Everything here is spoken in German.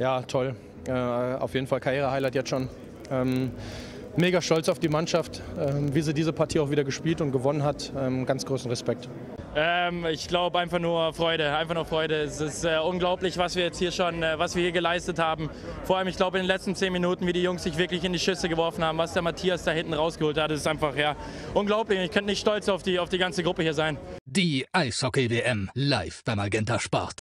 Ja, toll. Äh, auf jeden Fall Karriere-Highlight jetzt schon. Ähm, mega stolz auf die Mannschaft, ähm, wie sie diese Partie auch wieder gespielt und gewonnen hat. Ähm, ganz großen Respekt. Ähm, ich glaube einfach nur Freude, einfach nur Freude. Es ist äh, unglaublich, was wir jetzt hier schon, äh, was wir hier geleistet haben. Vor allem, ich glaube, in den letzten zehn Minuten, wie die Jungs sich wirklich in die Schüsse geworfen haben, was der Matthias da hinten rausgeholt hat, ist einfach ja unglaublich. Ich könnte nicht stolz auf die, auf die ganze Gruppe hier sein. Die Eishockey-WM live beim Magenta Sport.